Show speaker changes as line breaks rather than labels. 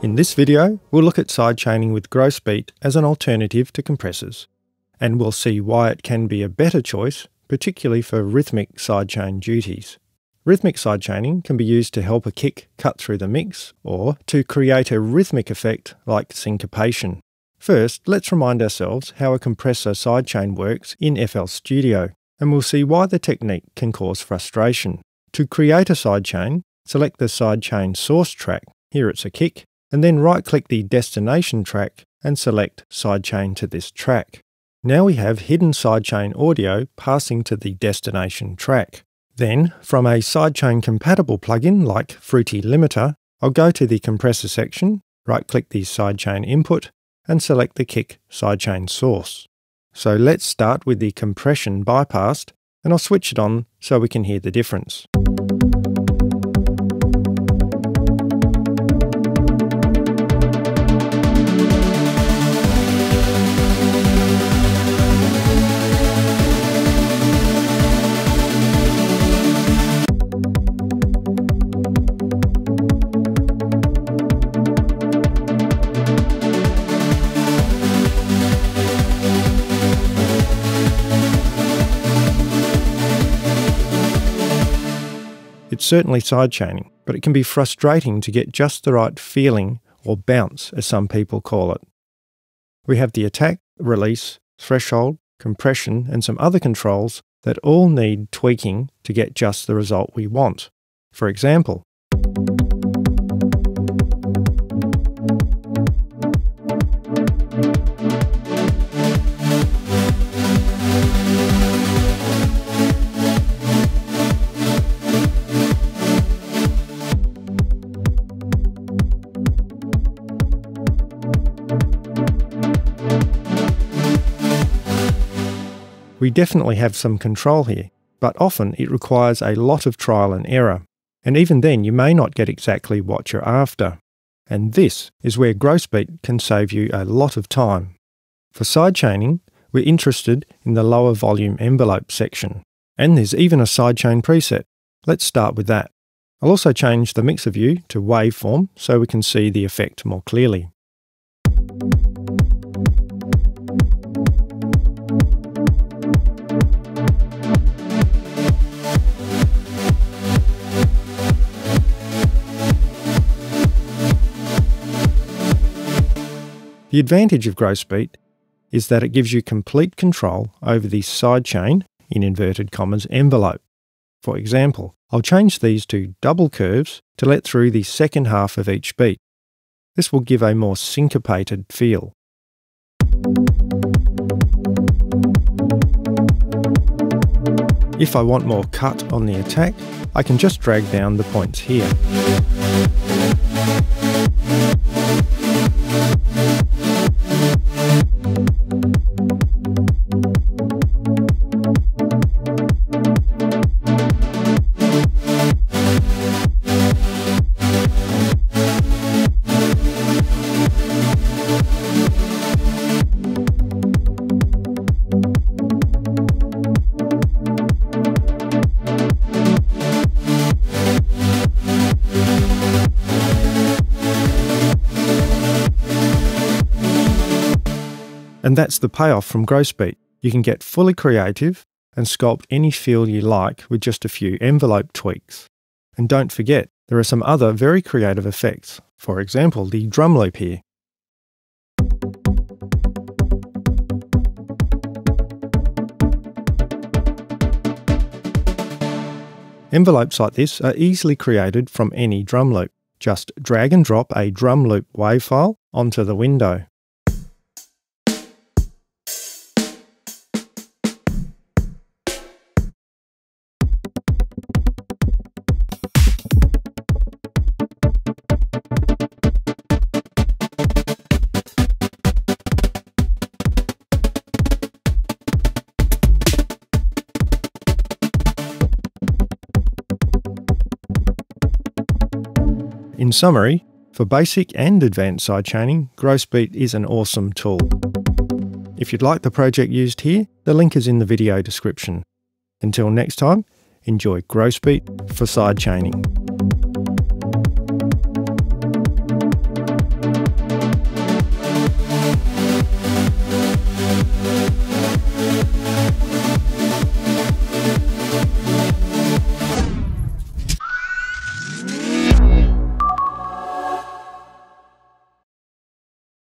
In this video, we'll look at sidechaining with Gross Beat as an alternative to compressors, and we'll see why it can be a better choice, particularly for rhythmic sidechain duties. Rhythmic sidechaining can be used to help a kick cut through the mix, or to create a rhythmic effect like syncopation. First, let's remind ourselves how a compressor sidechain works in FL Studio, and we'll see why the technique can cause frustration. To create a sidechain, select the sidechain source track, here it's a kick, and then right-click the destination track and select sidechain to this track. Now we have hidden sidechain audio passing to the destination track. Then, from a sidechain compatible plugin like Fruity Limiter, I'll go to the compressor section, right-click the sidechain input, and select the kick sidechain source. So let's start with the compression bypassed, and I'll switch it on so we can hear the difference. Certainly sidechaining, but it can be frustrating to get just the right feeling or bounce, as some people call it. We have the attack, release, threshold, compression, and some other controls that all need tweaking to get just the result we want. For example, We definitely have some control here, but often it requires a lot of trial and error, and even then you may not get exactly what you're after. And this is where Gross Beat can save you a lot of time. For sidechaining, we're interested in the lower volume envelope section, and there's even a sidechain preset. Let's start with that. I'll also change the mixer view to waveform so we can see the effect more clearly. The advantage of Gross Beat is that it gives you complete control over the sidechain, in inverted commas, envelope. For example, I'll change these to double curves to let through the second half of each beat. This will give a more syncopated feel. If I want more cut on the attack, I can just drag down the points here. And that's the payoff from Gross Beat. You can get fully creative and sculpt any feel you like with just a few envelope tweaks. And don't forget, there are some other very creative effects. For example, the drum loop here. Envelopes like this are easily created from any drum loop. Just drag and drop a drum loop wave file onto the window. In summary, for basic and advanced sidechaining, Gross Beat is an awesome tool. If you'd like the project used here, the link is in the video description. Until next time, enjoy Gross Beat for sidechaining.